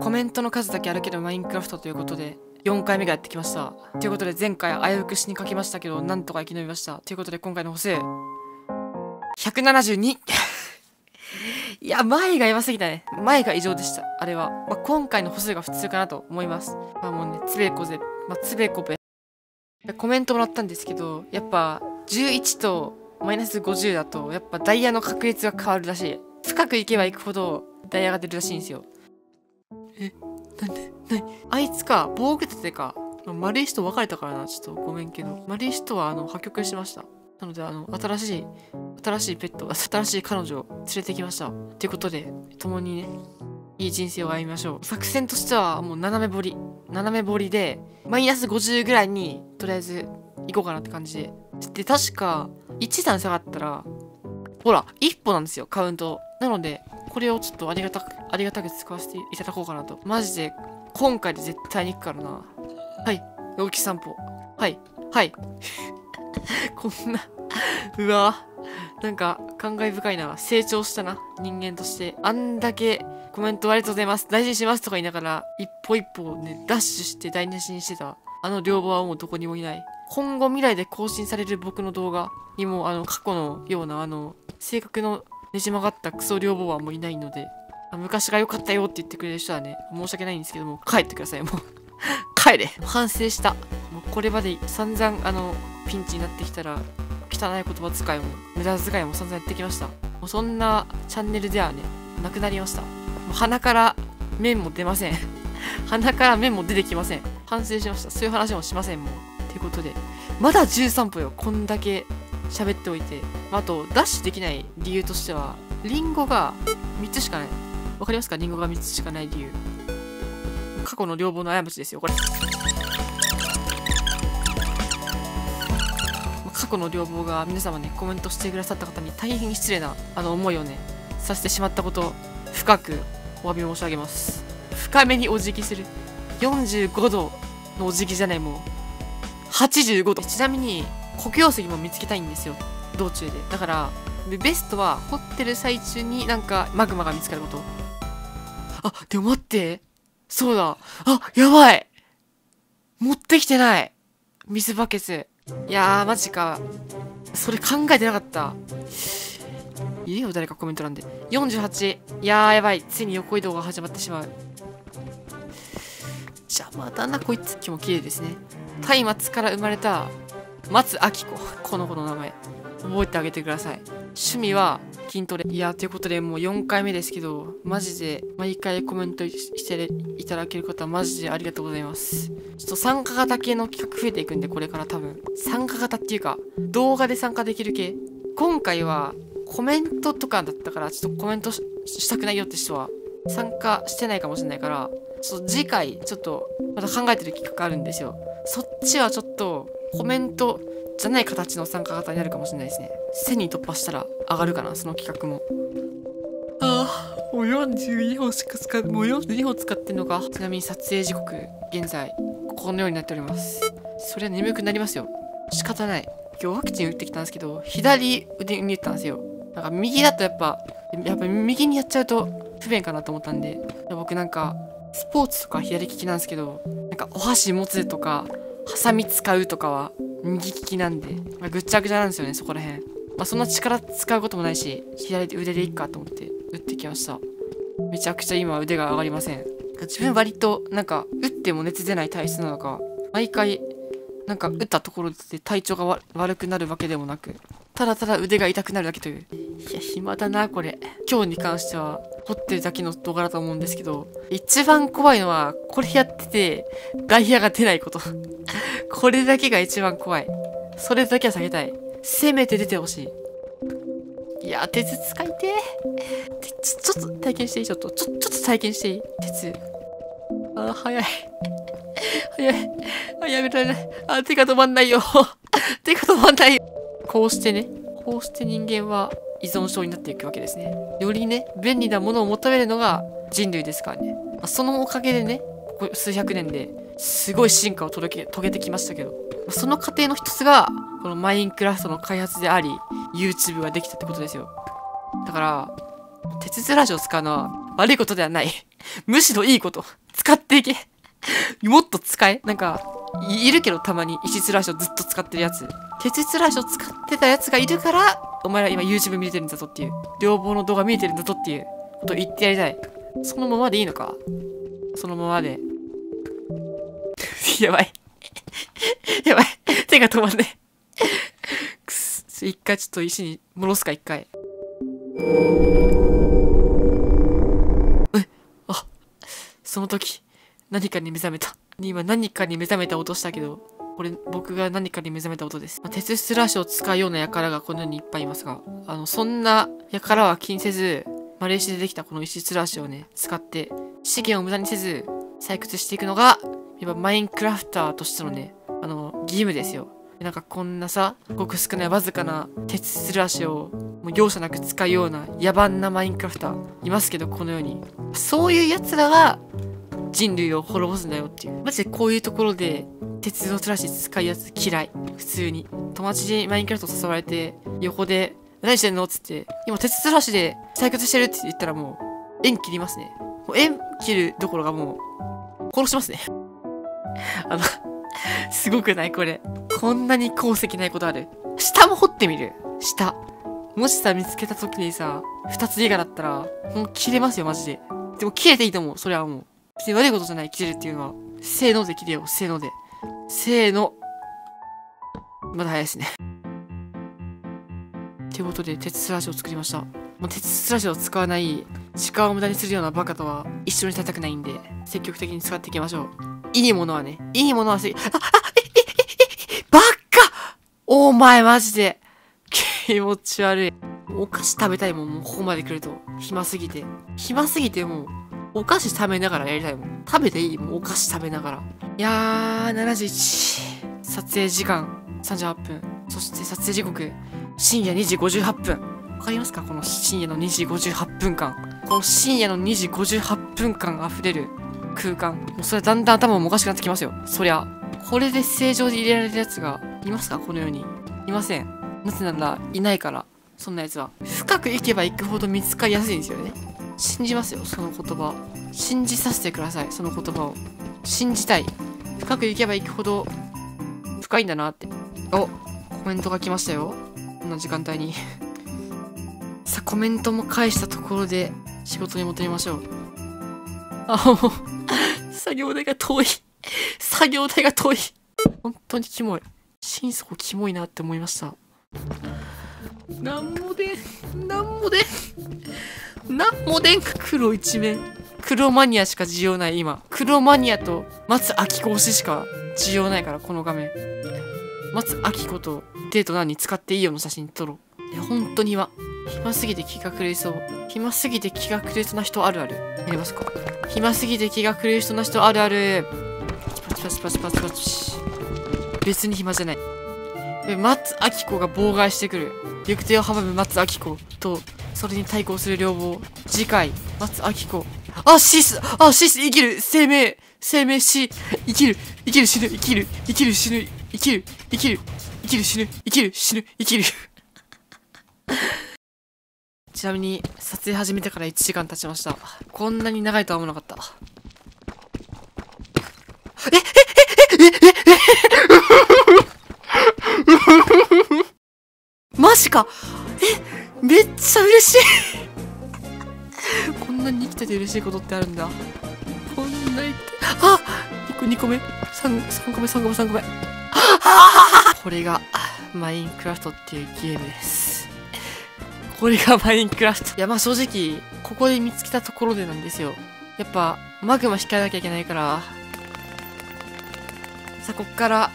コメントの数だけ歩けるマインクラフトということで、4回目がやってきました。ということで、前回危うく死にかけましたけど、なんとか生き延びました。ということで、今回の歩数、172! いや、前がやばすぎたね。前が異常でした。あれは。まあ、今回の歩数が普通かなと思います。まあ、もうね、つべこぜ、まあ、つべこべ。コメントもらったんですけど、やっぱ、11とマイナス50だと、やっぱダイヤの確率が変わるらしい。深く行けば行くほど、ダイヤが出るらしいんですよ。え、なんで、なにあいつか、防具立てか。丸石と別れたからな、ちょっとごめんけど。丸石とは、あの、破局しました。なので、あの、新しい、新しいペット、新しい彼女を連れてきました。ということで、共にね、いい人生を歩みましょう。作戦としては、もう斜め掘り。斜め掘りで、マイナス50ぐらいに、とりあえず、行こうかなって感じで。で、確か、1段下がったら、ほら、一歩なんですよ、カウント。なので、これをちょっとありがたく、ありがたく使わせていただこうかなと。マジで、今回で絶対に行くからな。はい、陽気散歩。はい、はい。こんな、うわなんか、感慨深いな。成長したな。人間として。あんだけ、コメントありがとうございます。大事にしますとか言いながら、一歩一歩ね、ダッシュして台無しにしてた。あの両棒はもうどこにもいない。今後未来で更新される僕の動画にも、あの、過去のような、あの、性格のねじ曲がったクソ両棒はもういないので、昔が良かったよって言ってくれる人はね、申し訳ないんですけども、帰ってください、もう。帰れ反省した。もうこれまで散々、あの、ピンチになってきたら、汚い言葉遣いも、無駄遣いも散々やってきました。もうそんなチャンネルではね、なくなりました。もう鼻から麺も出ません。鼻から麺も出てきません。反省しました。そういう話もしません、もう。ということで、まだ13歩よ。こんだけ喋っておいて。まあと、ダッシュできない理由としては、リンゴが3つしかない。わかりますか？リンゴが3つしかない理由。過去の両方の過ちですよ、これ。過去の両方が皆様ね、コメントしてくださった方に大変失礼なあの思いをね、させてしまったこと、深くお詫び申し上げます。深めにお辞儀する。45度のお辞儀じゃない、もう。85度。ちなみに、黒曜石も見つけたいんですよ。道中で。だから、ベストは掘ってる最中になんかマグマが見つかること。あ、でも待って。そうだ。あ、やばい。持ってきてない。水バケツ。いやー、マジか。それ考えてなかった。いいよ、誰かコメント欄で。48。いやー、やばい。ついに横移動が始まってしまう。邪魔だな、こいつ。今日も綺麗ですね。松明から生まれた松明子。この子の名前。覚えてあげてください。趣味は筋トレ。いや、ということでもう4回目ですけど、マジで毎回コメントしていただける方はマジでありがとうございます。ちょっと参加型系の企画増えていくんで、これから多分。参加型っていうか、動画で参加できる系。今回はコメントとかだったから、ちょっとコメントししたくないよって人は参加してないかもしれないから、ちょっと次回、ちょっとまた考えてる企画あるんですよ。そっちはちょっとコメントじゃない形の参加型になるかもしれないですね。1000人突破したら上がるかな、その企画も。ああ、もう42本しか使う、もう42本使ってんのか。ちなみに撮影時刻、現在、このようになっております。それは眠くなりますよ。仕方ない。今日ワクチン打ってきたんですけど、左腕に打ったんですよ。なんか右だとやっぱ、やっぱ右にやっちゃうと不便かなと思ったんで、僕なんか、スポーツとか左利きなんですけど、なんかお箸持つとか、ハサミ使うとかは右利きなんで、まあ、ぐっちゃぐちゃなんですよね、そこら辺。まあそんな力使うこともないし、左腕でいいかと思って打ってきました。めちゃくちゃ今腕が上がりません。自分割となんか打っても熱出ない体質なのか、毎回なんか打ったところで体調が悪くなるわけでもなく、ただただ腕が痛くなるだけという。いや、暇だな、これ。今日に関しては、掘ってるだけの動画だと思うんですけど、一番怖いのは、これやってて、ダイヤが出ないこと。これだけが一番怖い。それだけは避けたい。せめて出てほしい。いや、鉄使いてー。鉄、ちょっと体験していい？ちょっと、ちょ、ちょっと体験していい？鉄。あー、早い。早い。あ、やめられない。あ、手が止まんないよ。手が止まんないよ。こうしてね、こうして人間は依存症になっていくわけですね。よりね、便利なものを求めるのが人類ですからね。まあ、そのおかげでね、ここ数百年ですごい進化を届け、遂げてきましたけど、その過程の一つが、このマインクラフトの開発であり、YouTube ができたってことですよ。だから、鉄ズラジを使うのは悪いことではない。むしろいいこと。使っていけ。もっと使え。なんか、いるけどたまに石つらしをずっと使ってるやつ。鉄つらしを使ってたやつがいるから、お前ら今 YouTube 見れてるんだぞっていう。両方の動画見えてるんだぞっていうことを言ってやりたい。そのままでいいのかそのままで。やばい。やばい。手が止まんね。くす。一回ちょっと石に戻すか、一回。え、あ、その時、何かに目覚めた。今何かに目覚めた音したけど、これ僕が何かに目覚めた音です。まあ鉄スラッシュを使うような輩がこの世にいっぱいいますが、あの、そんな輩は気にせず、マレーシアでできたこの石スラッシュをね、使って、資源を無駄にせず、採掘していくのが、やっぱマインクラフターとしてのね、あの、義務ですよ。なんかこんなさ、ごく少ないわずかな鉄スラッシュをもう容赦なく使うような野蛮なマインクラフターいますけど、この世に。そういう奴らが人類を滅ぼすんだよっていう。マジでこういうところで鉄のスラシ使うやつ嫌い。普通に。友達にマインクラフト誘われて、横で、何してんの？っつって、今鉄スラシで採掘してるって言ったらもう、縁切りますね。もう縁切るどころかもう、殺しますね。あの、すごくない？これ。こんなに鉱石ないことある下も掘ってみる下。もしさ、見つけた時にさ、二つ以下だったら、もう切れますよ、マジで。でも切れていいと思う、それはもう。別に悪いことじゃない、切れるっていうのは。せーので切れよう、せーので。せーの。まだ早いですね。ということで、鉄スラッシュを作りました。もう鉄スラッシュを使わない、時間を無駄にするようなバカとは一緒にされたくないんで、積極的に使っていきましょう。いいものはね、いいものはせ、あ、あ、え、え、え、え、バカお前マジで。気持ち悪い。お菓子食べたいもん、もうここまで来ると。暇すぎて。暇すぎてもう、お菓子食べながらやりたいもん。食べていい？もうお菓子食べながら。いやー、71。撮影時間38分。そして撮影時刻、深夜2時58分。わかりますか？この深夜の2時58分間。この深夜の2時58分間溢れる空間。もうそれだんだん頭もおかしくなってきますよ。そりゃ。これで正常で入れられるやつがいますか？この世に。いません。なぜなら、いないから。そんなやつは。深く行けば行くほど見つかりやすいんですよね。信じますよ、その言葉。信じさせてください、その言葉を。信じたい。深く行けば行くほど、深いんだなって。お、コメントが来ましたよ。こんな時間帯に。さあ、コメントも返したところで、仕事に戻りましょう。あ、もう、作業台が遠い。作業台が遠い。本当にキモい。心底キモいなって思いました。なんもでん、なんもでん、なんもでんか、黒一面。黒マニアしか需要ない今。黒マニアと松明子推ししか需要ないから、この画面。松明子とデート何に使っていいよの写真撮ろう。いや、本当に今。暇すぎて気が狂いそう。暇すぎて気が狂いそうな人あるある。やりますか暇すぎて気が狂いそうな人あるある。パチパチパチパチパチ。別に暇じゃない。松明子が妨害してくる。行く手を阻む松明子と、それに対抗する両方。次回、松明子。あ、シスあ、シス生きる。生命。生命し生きる。生きる。死ぬ。生きる。生きる。死ぬ。生きる。生きる。生きる。死ぬ。生きる。死ぬ。生きる。ちなみに、撮影始めてから1時間経ちました。こんなに長いとは思わなかった。マジかえめっちゃ嬉しいこんなに生きてて嬉しいことってあるんだ。こんなに、あ !2 個、2個目 ?3、3個目、3個目、3個目。これが、マインクラフトっていうゲームです。これがマインクラフト。いや、まあ正直、ここで見つけたところでなんですよ。やっぱ、マグマ引かなきゃいけないから、さあ、こっから、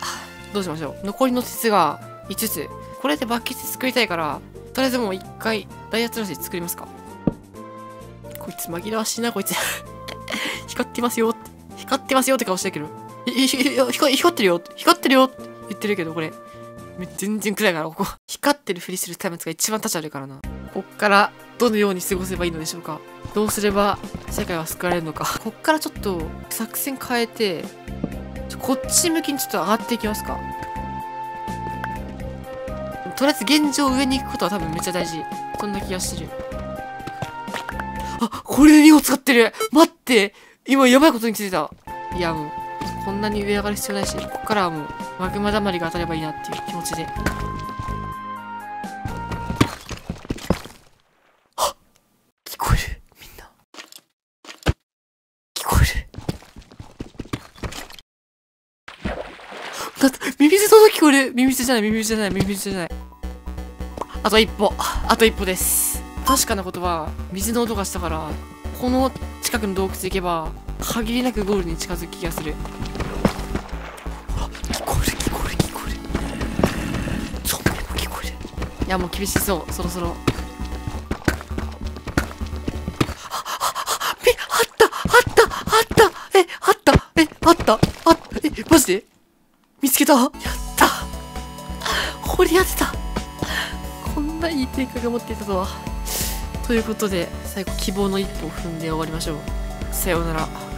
どうしましょう。残りの鉄が5つ。これでバケツ作りたいから、とりあえずもう一回、ダイヤツラシ作りますか。こいつ紛らわしいな、こいつ。光ってますよって。光ってますよって顔してるけど。い、い、い、光ってるよ光ってるよって言ってるけど、これ。全然暗いから、ここ。光ってるふりするタイムが一番立ち悪いからな。こっから、どのように過ごせばいいのでしょうか。どうすれば、世界は救われるのか。こっからちょっと、作戦変えて、ちょこっち向きにちょっと上がっていきますか。とりあえず現状上に行くことは多分めっちゃ大事。そんな気がしてる。あ、これにを使ってる待って今やばいことに気づいた。いやもう、こんなに上上がる必要ないし、ここからはもう、マグマだまりが当たればいいなっていう気持ちで。はっ聞こえる？みんな。聞こえる？だって、ミミズの音聞こえる？ミミズじゃない、ミミズじゃない、ミミズじゃない。あと一歩。あと一歩です。確かなことは、水の音がしたから、この近くの洞窟行けば、限りなくゴールに近づく気がする。あ、聞こえる、聞こえる、聞こえる。ゾンビも聞こえる。いや、もう厳しそう、そろそろ。あ、あ、あ、み、あった、あった、あった、え、あった、え、あった、あった、え、マジで？見つけた？やった掘り当てたこんないい展開が持っていたとは。ということで、最後希望の一歩を踏んで終わりましょう。さようなら。